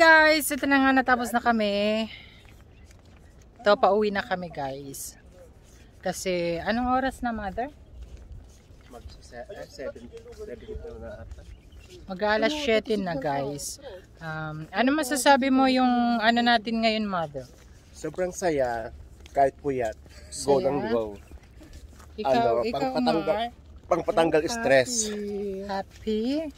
guys, ito na nga natapos na kami. Ito, pauwi na kami guys. Kasi, anong oras na mother? Mag 7 7 na ata. Mag-alas 7 na guys. Um, ano masasabi mo yung ano natin ngayon mother? Sobrang saya kahit puyat. Go Saya? ng go. Ikaw, Ano, ikaw pangpatanggal- Mar? Pang patanggal stress. Happy?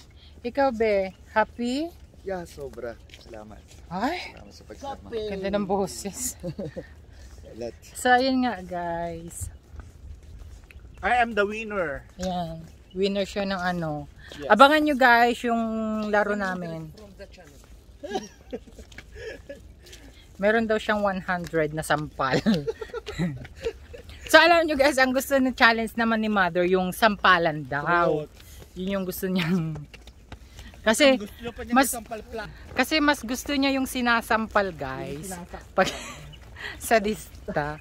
Ikaw be, happy? Yeah, sobra. Salamat. Ay, Salamat sa pagsama. ganda ng boses. Let. So, ayun nga guys. I am the winner. Ayan. Winner siya ng ano. Abangan nyo guys yung laro namin. Meron daw siyang 100 na sampal. so alam nyo guys, ang gusto ng challenge naman ni mother yung sampalan daw. Yun yung gusto niyang... Kasi mas Kasi mas gusto niya yung sinasampal, guys. Pag sa dista.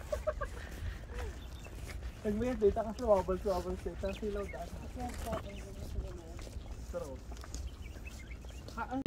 Pag